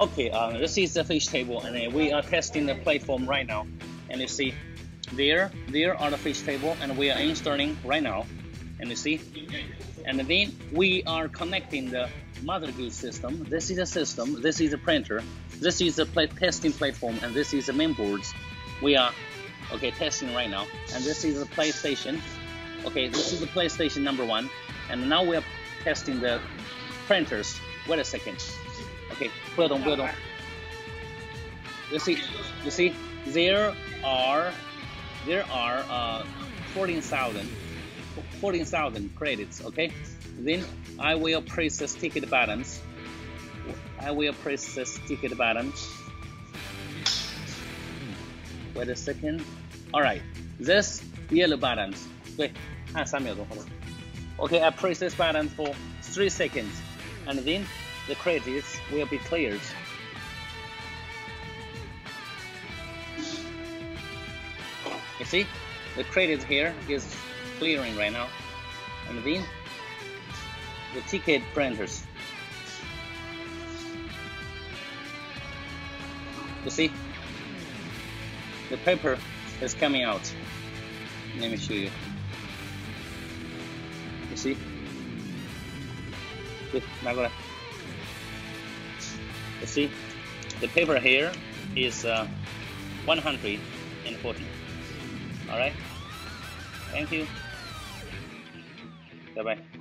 Okay, uh, this is the fish table, and we are testing the platform right now. And you see, there, there are the fish table, and we are installing right now. And you see, and then we are connecting the Mutha Goose system. This is a system. This is a printer. This is the testing platform, and this is the main boards. We are okay testing right now, and this is the PlayStation. Okay, this is the PlayStation number one, and now we are testing the printers. Wait a second. Okay, 不要动，不要动。You see, you see, there are there are uh 14,000 14,000 credits. Okay, then I will press the ticket buttons. I will press the ticket button. Wait a second. All right, this yellow buttons. 对，按三秒钟好了。Okay, I press this button for three seconds, and then the credits will be cleared. You see, the credit here is clearing right now. And then the ticket printers. You see, the paper is coming out. Let me show you. You see? You see, the paper here is uh, 140. All right. Thank you. Bye bye.